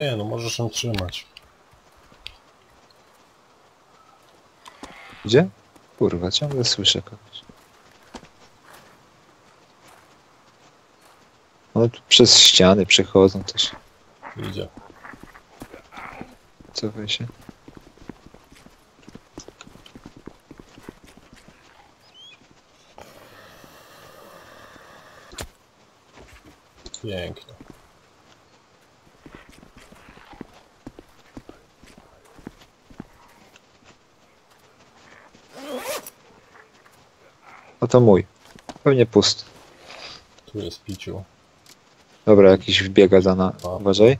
Nie no, możesz ją trzymać. Gdzie? Kurwa, ciągle słyszę kogoś. No tu przez ściany przechodzą też. Idzie. Cofaj się. Pięknie. No to mój. Pewnie pusty. Tu jest piciu. Dobra, jakiś wbiega za na... Uważaj.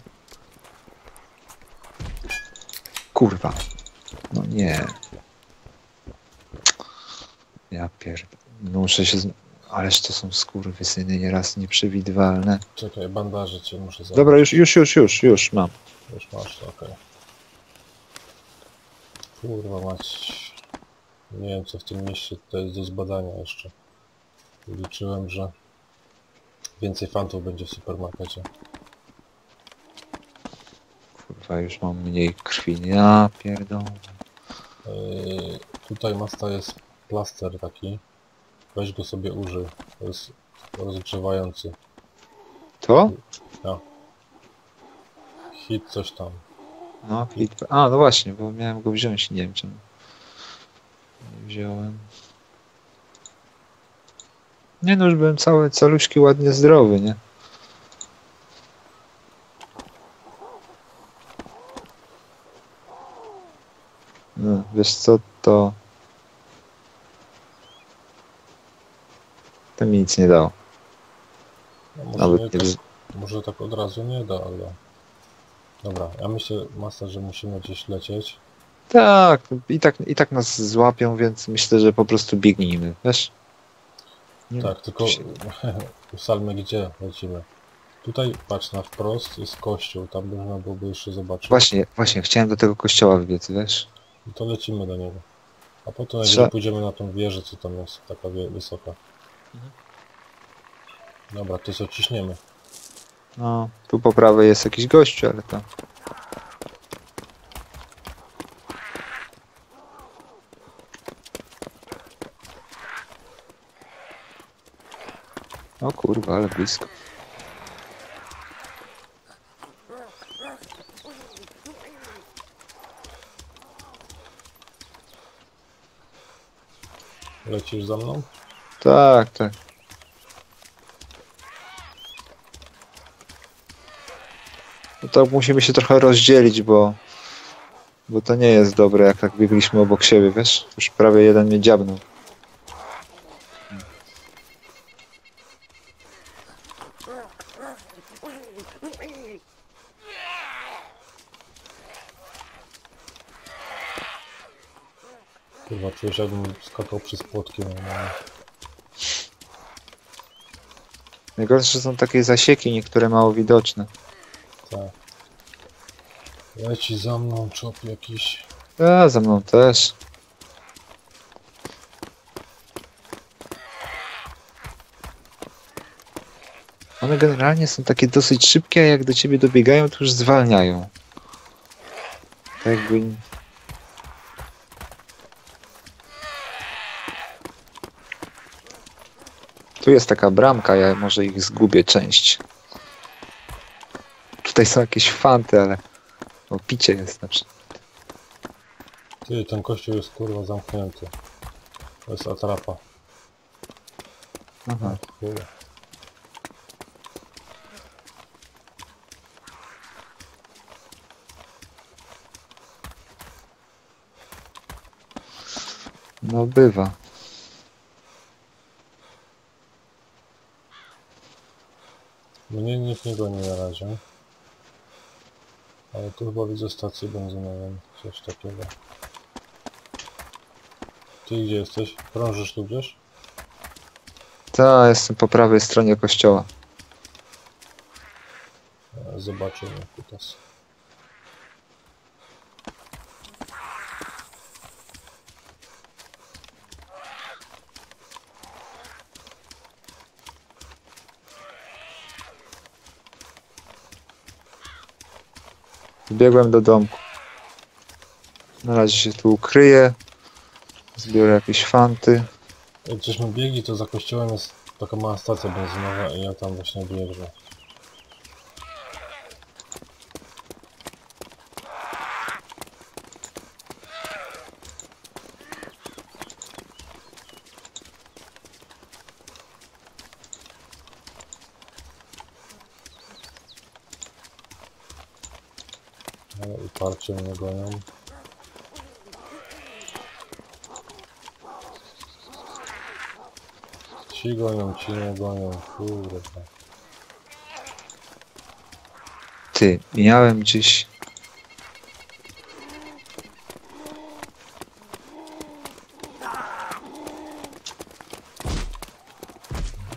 Kurwa. No nie. Ja pierd... No muszę się... Z... Ależ to są skurwysyny nieraz nieprzewidywalne. Czekaj, bandaże cię muszę zabrać. Dobra, już, już, już, już, już mam. Już masz okej. Kurwa mać. Nie wiem co w tym mieście tutaj jest do zbadania jeszcze. Liczyłem, że więcej fantów będzie w supermarkecie. Kurwa, już mam mniej krwi. Ja pierdolę. Yy, tutaj masta jest plaster taki. Weź go sobie użyj. To jest rozgrzewający. To? Hit coś tam. No, hit... A, no właśnie, bo miałem go wziąć i nie wiem czemu. Wziąłem. Nie no, już byłem cały, caluśki ładnie zdrowy, nie? No, wiesz co, to... To mi nic nie dało. No, może, Nawet nie nie tak, może tak od razu nie da, ale... Dobra, ja myślę, Masta, że musimy gdzieś lecieć. Tak, i tak, i tak nas złapią, więc myślę, że po prostu biegnijmy, wiesz? Nie Tak, tylko się- ustalmy gdzie lecimy. Tutaj patrz na wprost jest kościół, tam można byłoby jeszcze zobaczyć. Właśnie, właśnie, chciałem do tego kościoła wybiec, wiesz? I to lecimy do niego. A potem najwyżej pójdziemy na tą wieżę, co tam jest, taka wysoka. Mhm. Dobra, to co ciśniemy. No, tu po prawej jest jakiś gościu, ale to... O kurwa, ale blisko. Lecisz za mną? Tak, tak. No to musimy się trochę rozdzielić, bo... Bo to nie jest dobre, jak tak biegliśmy obok siebie, wiesz? Już prawie jeden mnie dziabnął. Jakbym skakał przez płotki normalnie. Najgorsze są takie zasieki, niektóre mało widoczne. Tak. Leci za mną czop jakiś. A, za mną też. One generalnie są takie dosyć szybkie, a jak do ciebie dobiegają, to już zwalniają. Tak jakby... Tu jest taka bramka, ja może ich zgubię część. Tutaj są jakieś fanty, ale... O, picie jest na przykład. Ty, ten kościół jest kurwa zamknięty. To jest atrapa. Aha. Chuj. No bywa. Mnie nikt nie goni na razie. Ale tu chyba widzę stację benzynową. Coś takiego. Ty gdzie jesteś? Krążysz tu gdzieś? Ta, jestem po prawej stronie kościoła. Zobaczymy kutas. Zbiegłem do domku. Na razie się tu ukryję. Zbiorę jakieś fanty. Jak żeśmy biegli, to za kościołem jest taka mała stacja benzynowa i ja tam właśnie biegnę. No i parcie mnie gonią. Ci gonią, ci nie gonią, kurde. Ty, miałem gdzieś...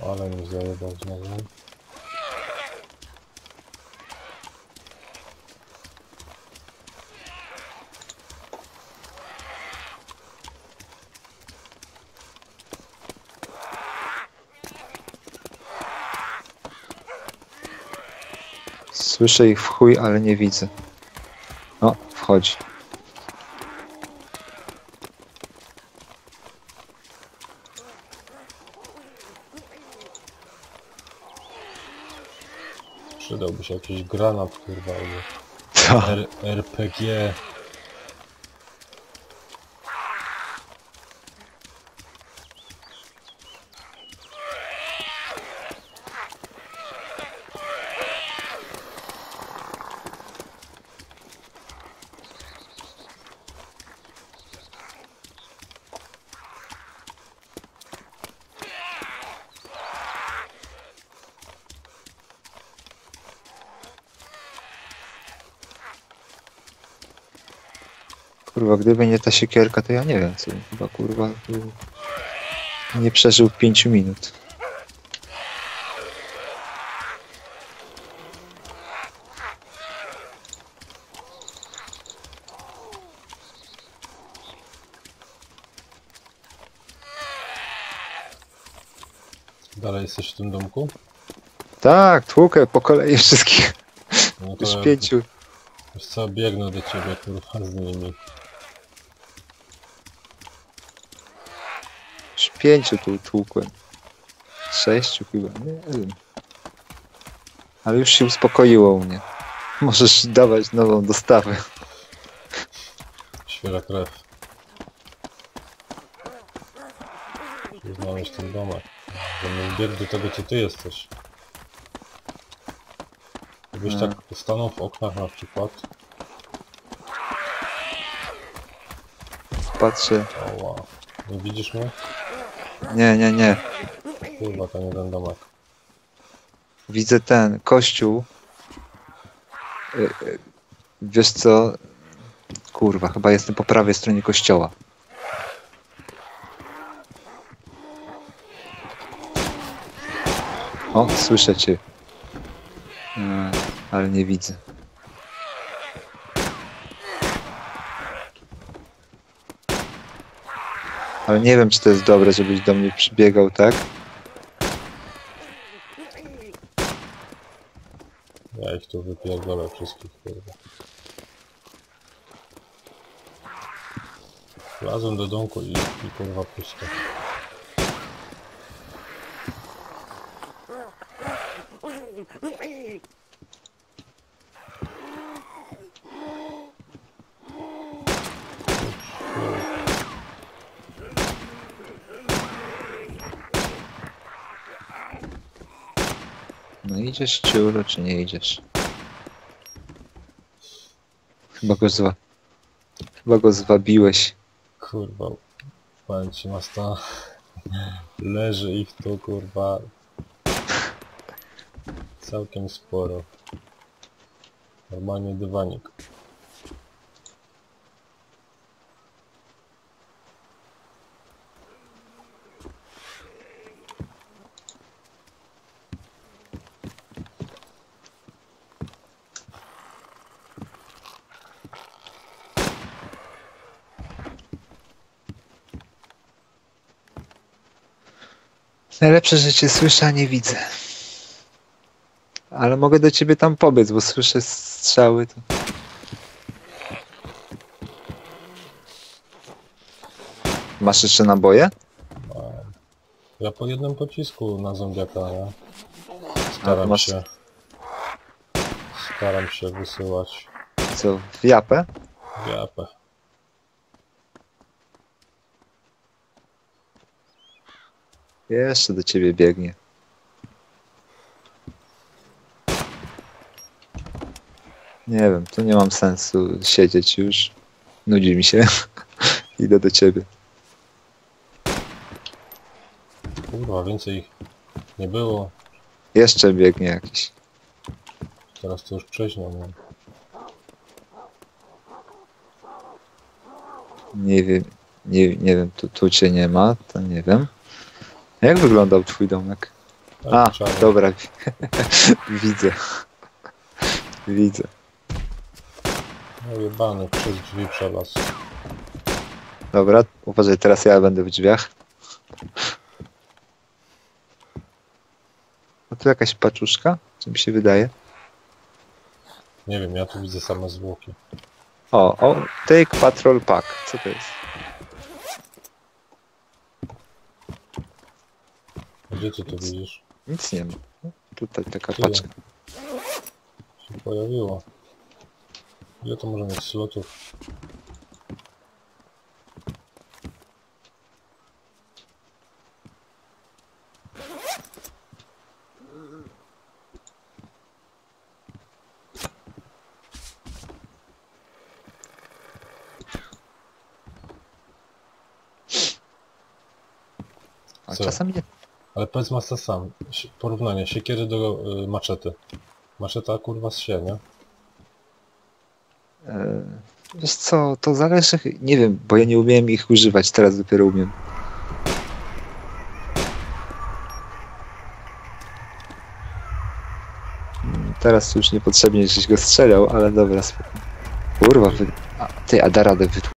Ale mi zajebał znowu. Słyszę ich w chuj, ale nie widzę. O, wchodzi. Przydałby się jakiś granat, kurwa, albo RPG. Kurwa, gdyby nie ta siekierka, to ja nie wiem co. Chyba kurwa nie przeżył 5 minut. Dalej jesteś w tym domku? Tak, tłukę po kolei wszystkich. No Już to pięciu. wiesz co, biegnę do ciebie, kurwa, z nimi. Pięciu tu tłukłem. Sześciu chyba, nie wiem. Ale już się uspokoiło u mnie. Możesz dawać nową dostawę. Świera krew. Muszę znaleźć ten domek. Żebym biegł do tego, gdzie ty jesteś. Gdybyś No. tak stanął w oknach na przykład. Patrzę. Oła. Nie widzisz mnie? Nie, nie, nie. Kurwa, to nie ten domek. Widzę ten kościół. Y, y, Wiesz co? Kurwa, chyba jestem po prawej stronie kościoła. O, słyszę cię. Y, Ale nie widzę. Ale nie wiem, czy to jest dobre, żebyś do mnie przybiegał, tak? Ja ich tu wypierdolę wszystkich, kurwa. Wlazłem do domku i, i kurwa pusto. Idziesz ciuro, czy nie idziesz? Chyba go zwa... Chyba go zwabiłeś. Kurwa, powiem ci masta. Leży ich tu kurwa. Całkiem sporo. Normalnie dywanik. Najlepsze, że cię słyszę, a nie widzę. Ale mogę do ciebie tam pobiec, bo słyszę strzały. To... Masz jeszcze naboje? Ja po jednym pocisku na zombiaka, nie? Staram masz... się. Staram się wysyłać. Co, w japę? W japę. Jeszcze do ciebie biegnie. Nie wiem, tu nie mam sensu siedzieć już. Nudzi mi się. Idę do ciebie. Kurwa, więcej ich nie było. Jeszcze biegnie jakiś. Teraz to już przeźno, nie? Nie wiem, nie, nie wiem, tu, tu cię nie ma, to nie wiem. Jak wyglądał twój domek? A, Tak, czarny. dobra, widzę. Widzę. No jebany, przez drzwi przelazł. Dobra, uważaj, teraz ja będę w drzwiach. A tu jakaś paczuszka? Czy mi się wydaje? Nie wiem, ja tu widzę same zwłoki. O, o, Take Patrol Pack. Co to jest? To widzisz? Nic nie ma. Tutaj taka Tyle. paczka. się pojawiło. Ile to może mieć slotów? A Co? czasem nie. Ale powiedz Masa sam, porównanie siekiery do y, maczety. Maczeta kurwa z się, nie? E, wiesz co, to zależy. Nie wiem, bo ja nie umiałem ich używać, teraz dopiero umiem. Mm, Teraz już niepotrzebnie żeś go strzelał, ale dobra. spoko. Kurwa, wy... a, ty, a da radę wytłumaczyć.